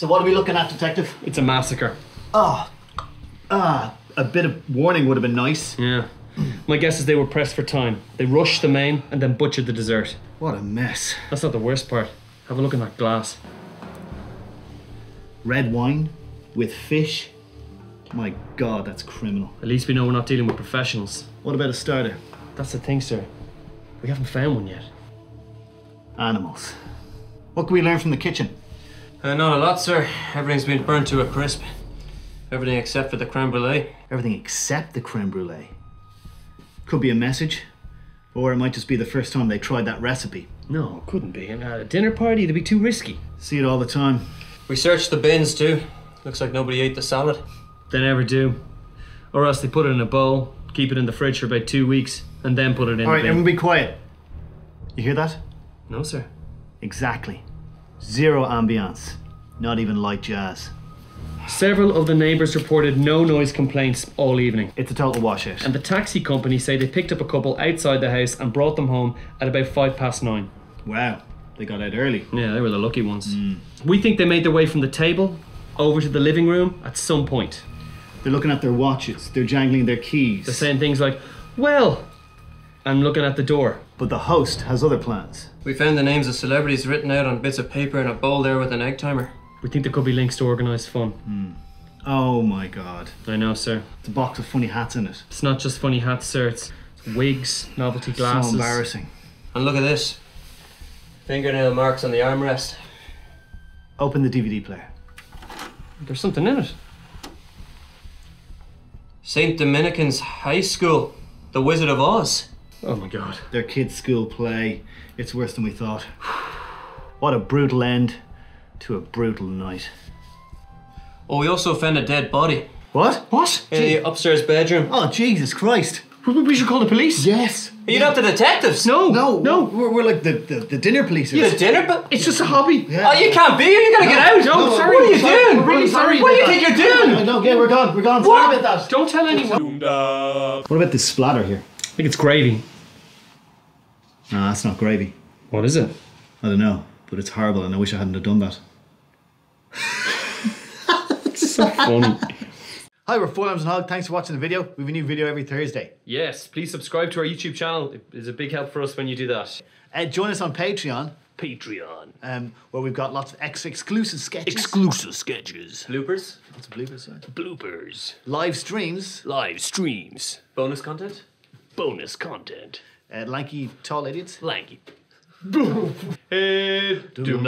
So what are we looking at, Detective? It's a massacre. Ah, ah, a bit of warning would have been nice. Yeah. My guess is they were pressed for time. They rushed the main and then butchered the dessert. What a mess. That's not the worst part. Have a look in that glass. Red wine with fish. My God, that's criminal. At least we know we're not dealing with professionals. What about a starter? That's the thing, sir. We haven't found one yet. Animals. What can we learn from the kitchen? Uh, not a lot, sir. Everything's been burnt to a crisp. Everything except for the creme brulee. Everything except the creme brulee. Could be a message, or it might just be the first time they tried that recipe. No, it couldn't be. And at a dinner party, it'd be too risky. See it all the time. We searched the bins too. Looks like nobody ate the salad. They never do. Or else they put it in a bowl, keep it in the fridge for about two weeks, and then put it in All the right, bin. everyone be quiet. You hear that? No, sir. Exactly. Zero ambiance. Not even light jazz. Several of the neighbours reported no noise complaints all evening. It's a total washout. And the taxi company say they picked up a couple outside the house and brought them home at about five past nine. Wow, they got out early. Yeah, they were the lucky ones. Mm. We think they made their way from the table over to the living room at some point. They're looking at their watches. They're jangling their keys. They're saying things like, well, and looking at the door. But the host has other plans. We found the names of celebrities written out on bits of paper in a bowl there with an egg timer. We think there could be links to organised fun. Hmm. Oh my god. I know, sir. It's a box of funny hats in it. It's not just funny hats, sir. It's wigs, novelty glasses. So embarrassing. And look at this. Fingernail marks on the armrest. Open the DVD player. There's something in it. St. Dominicans High School. The Wizard of Oz. Oh my god. Their kids' school play. It's worse than we thought. What a brutal end to a brutal night. Oh, we also found a dead body What? What? in the upstairs bedroom. Oh, Jesus Christ. We- We should call the police. Yes. Are you not the detectives? No, No, no. We're, we're like the, the, the dinner police. The dinner but It's just a hobby. Yeah. Oh, you can't be here. You gotta get out. No, No, sorry. What are you sorry, doing? we're really sorry What do you about think that. you're doing? No, yeah, we're gone. We're gone. What? Sorry about that. Don't tell anyone. What about this splatter here? I think it's gravy. No, that's not gravy. What is it? I don't know, but it's horrible, and I wish I hadn't have done that. It's so funny. Hi, we're Foil Arms and Hog. Thanks for watching the video. We have a new video every Thursday. yes, please subscribe to our YouTube channel. It is a big help for us when you do that. Uh, join us on Patreon, Patreon. um, where we've got lots of extra exclusive sketches. Exclusive sketches. Bloopers. Lots of bloopers, sorry. Bloopers. Live streams. Live streams. Bonus content bonus content. Uh, lanky, tall idiots? Lanky. Boom! Hey, doom.